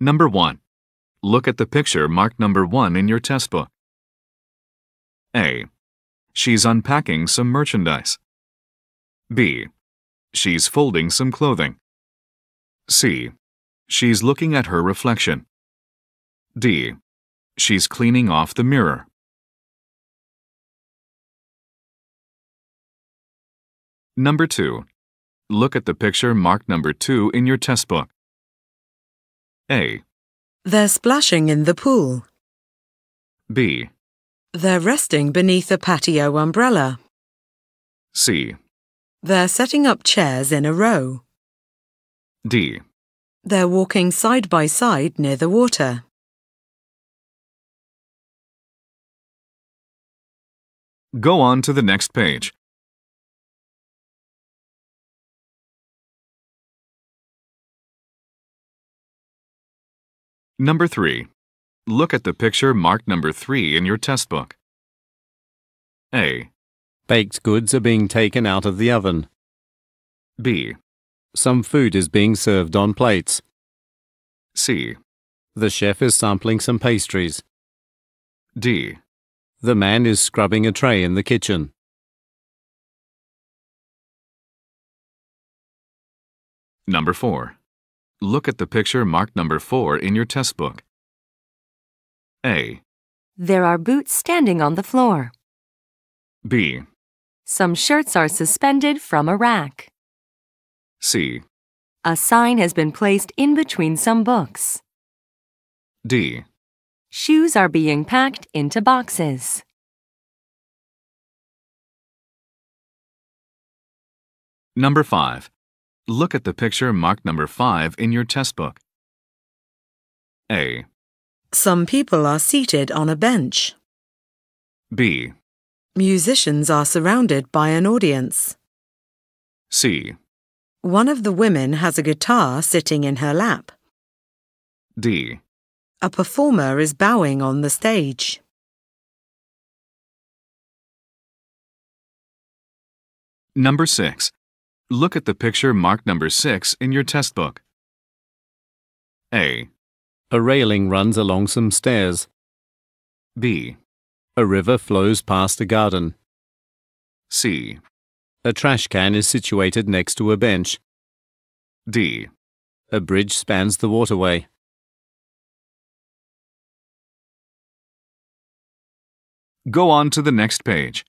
Number 1. Look at the picture marked number 1 in your test book. A. She's unpacking some merchandise. B. She's folding some clothing. C. She's looking at her reflection. D. She's cleaning off the mirror. Number 2. Look at the picture marked number 2 in your test book. A. They're splashing in the pool. B. They're resting beneath a patio umbrella. C. They're setting up chairs in a row. D. They're walking side by side near the water. Go on to the next page. Number 3. Look at the picture marked number 3 in your test book. A. Baked goods are being taken out of the oven. B. Some food is being served on plates. C. The chef is sampling some pastries. D. The man is scrubbing a tray in the kitchen. Number 4. Look at the picture marked number 4 in your test book. A. There are boots standing on the floor. B. Some shirts are suspended from a rack. C. A sign has been placed in between some books. D. Shoes are being packed into boxes. Number 5. Look at the picture marked number 5 in your test book. A. Some people are seated on a bench. B. Musicians are surrounded by an audience. C. One of the women has a guitar sitting in her lap. D. A performer is bowing on the stage. Number 6. Look at the picture marked number 6 in your test book. A. A railing runs along some stairs. B. A river flows past a garden. C. A trash can is situated next to a bench. D. A bridge spans the waterway. Go on to the next page.